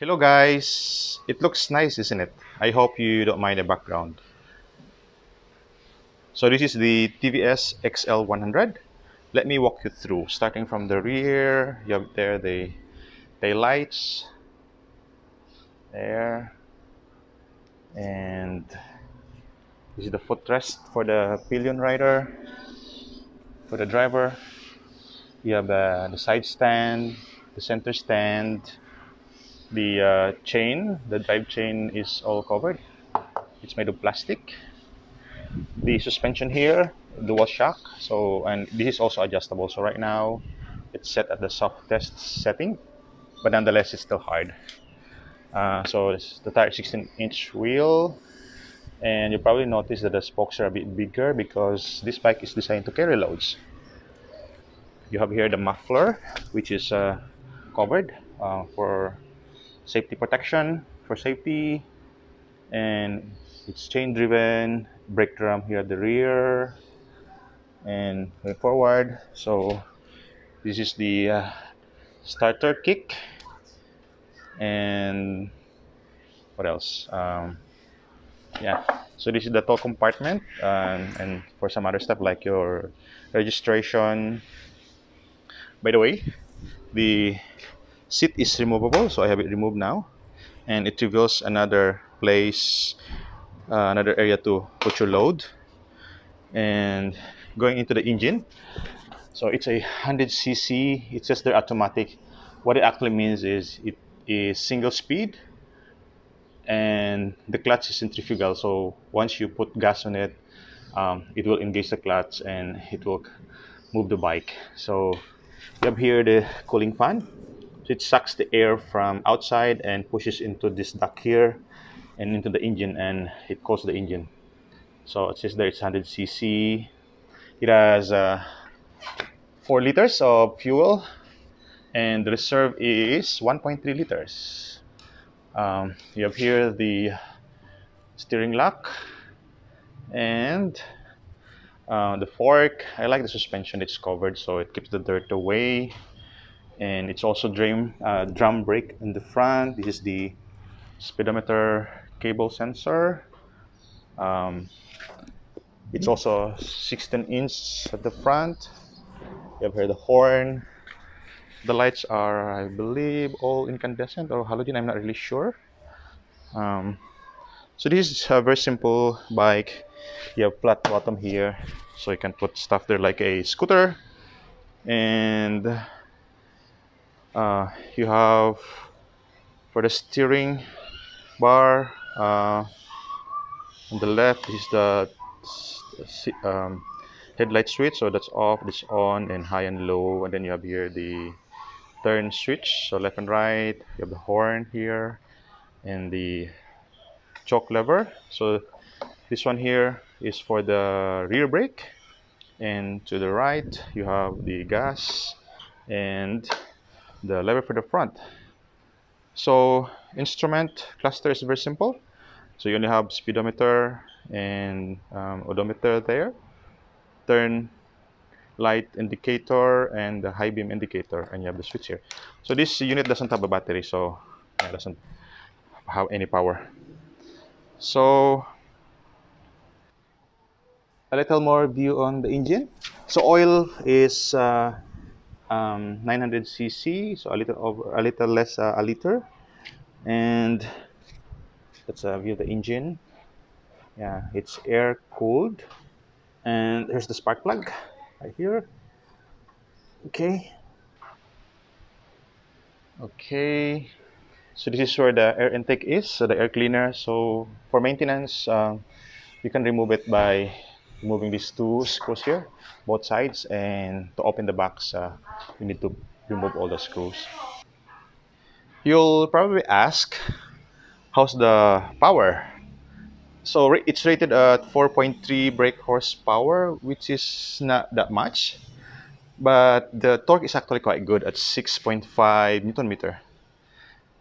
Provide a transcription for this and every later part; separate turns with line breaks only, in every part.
Hello guys! It looks nice, isn't it? I hope you don't mind the background. So this is the TVS XL100. Let me walk you through. Starting from the rear, you have there the tail lights. There. And this is the footrest for the pillion rider. For the driver, you have uh, the side stand, the center stand, the uh, chain, the drive chain is all covered. It's made of plastic. The suspension here, dual shock. So, and this is also adjustable. So right now, it's set at the softest setting, but nonetheless, it's still hard. Uh, so it's the tire 16 inch wheel, and you probably notice that the spokes are a bit bigger because this bike is designed to carry loads. You have here the muffler, which is uh, covered uh, for safety protection for safety and it's chain driven brake drum here at the rear and forward. So this is the uh, starter kick and what else? Um, yeah so this is the tow compartment um, and for some other stuff like your registration. By the way the seat is removable so I have it removed now. And it reveals another place uh, another area to put your load. And going into the engine so it's a 100cc it says they're automatic. What it actually means is it is single speed and the clutch is centrifugal. So once you put gas on it um, it will engage the clutch and it will move the bike. So you have here the cooling fan it sucks the air from outside and pushes into this duct here and into the engine and it cools the engine. So it says there it's 100 cc. It has uh, 4 liters of fuel and the reserve is 1.3 liters. Um, you have here the steering lock and uh, the fork. I like the suspension it's covered so it keeps the dirt away and it's also drum, uh, drum brake in the front. This is the speedometer cable sensor. Um, it's also 16 inch at the front. You have here the horn. The lights are I believe all incandescent or halogen I'm not really sure. Um, so this is a very simple bike. You have flat bottom here so you can put stuff there like a scooter. And uh, you have for the steering bar uh, on the left is the um, headlight switch so that's off this on and high and low and then you have here the turn switch so left and right you have the horn here and the choke lever. So this one here is for the rear brake and to the right you have the gas and the lever for the front. So instrument cluster is very simple. So you only have speedometer and um, odometer there. Turn light indicator and the high beam indicator and you have the switch here. So this unit doesn't have a battery so it doesn't have any power. So a little more view on the engine. So oil is uh, um, 900 cc so a little over a little less uh, a liter. And that's a view the engine. Yeah it's air cooled. And here's the spark plug right here. Okay. Okay. So this is where the air intake is so the air cleaner. So for maintenance uh, you can remove it by removing these two screws here both sides and to open the box uh, you need to remove all the screws. You'll probably ask how's the power? So it's rated at 4.3 brake horsepower which is not that much but the torque is actually quite good at 6.5 newton meter.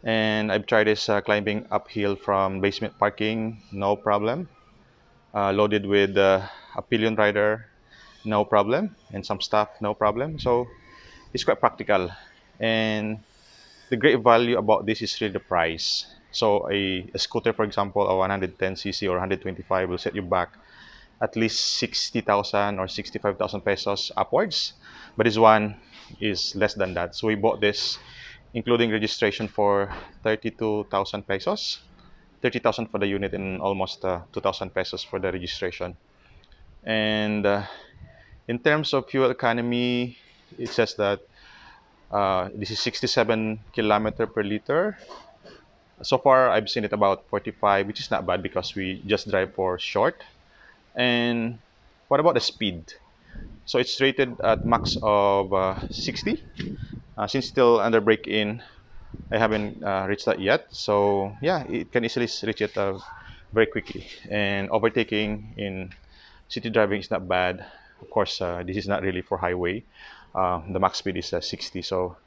And I've tried this uh, climbing uphill from basement parking no problem. Uh, loaded with uh, a pillion rider no problem and some stuff no problem so it's quite practical and the great value about this is really the price. So a, a scooter, for example, a 110cc or 125 will set you back at least 60,000 or 65,000 pesos upwards. But this one is less than that. So we bought this, including registration for 32,000 pesos, 30,000 for the unit and almost uh, 2,000 pesos for the registration. And uh, in terms of fuel economy, it says that uh, this is 67 kilometer per liter. So far, I've seen it about 45, which is not bad because we just drive for short. And what about the speed? So it's rated at max of uh, 60. Uh, since still under break-in, I haven't uh, reached that yet. So yeah, it can easily reach it uh, very quickly. And overtaking in city driving is not bad. Of course, uh, this is not really for highway. Uh, the max speed is 60. So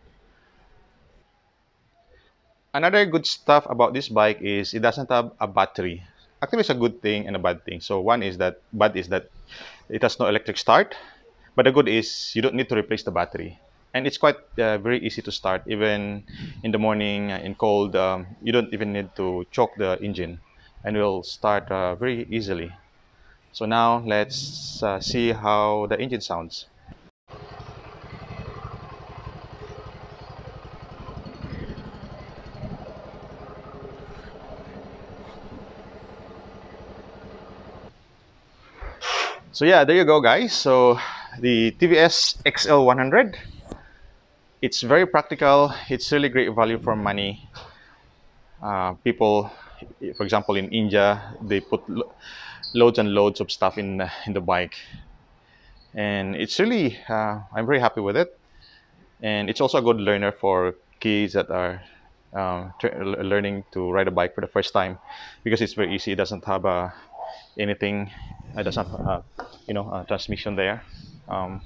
another good stuff about this bike is it doesn't have a battery. Actually, it's a good thing and a bad thing. So one is that bad is that it has no electric start, but the good is you don't need to replace the battery, and it's quite uh, very easy to start. Even in the morning uh, in cold, um, you don't even need to choke the engine, and will start uh, very easily. So now let's uh, see how the engine sounds. So yeah, there you go guys. So the TVS XL100, it's very practical. It's really great value for money. Uh, people, for example, in India, they put loads and loads of stuff in in the bike. And it's really, uh, I'm very happy with it. And it's also a good learner for kids that are um, learning to ride a bike for the first time because it's very easy. It doesn't have a anything it doesn't have uh, you know a transmission there. Um,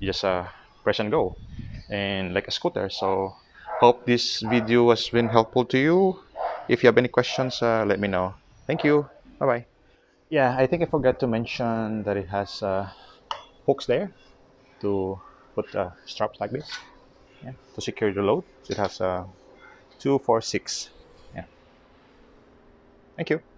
you just uh, press and go. And like a scooter. So hope this video has been helpful to you. If you have any questions uh, let me know. Thank you. Bye bye yeah I think I forgot to mention that it has uh, hooks there to put uh, straps like this. Yeah, to secure the load it has uh, two four six. Yeah. Thank you